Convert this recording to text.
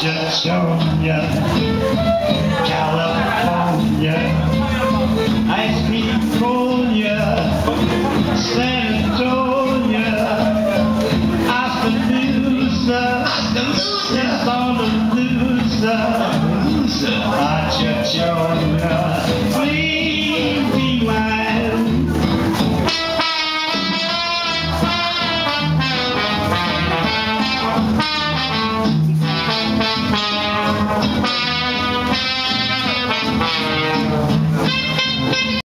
Macedonia, California, Ice Cream Konya, San Antonio, on the loser, Macedonia, Música